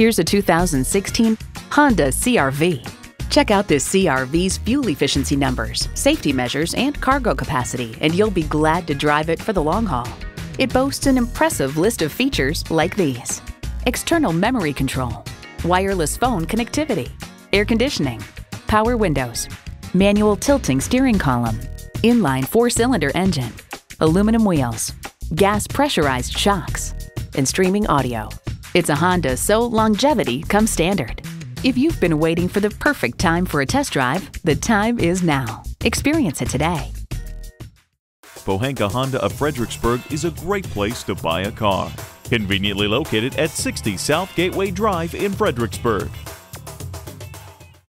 Here's a 2016 Honda CRV. Check out this CRV's fuel efficiency numbers, safety measures, and cargo capacity, and you'll be glad to drive it for the long haul. It boasts an impressive list of features like these external memory control, wireless phone connectivity, air conditioning, power windows, manual tilting steering column, inline four cylinder engine, aluminum wheels, gas pressurized shocks, and streaming audio. It's a Honda, so longevity comes standard. If you've been waiting for the perfect time for a test drive, the time is now. Experience it today. Pohanka Honda of Fredericksburg is a great place to buy a car. Conveniently located at 60 South Gateway Drive in Fredericksburg.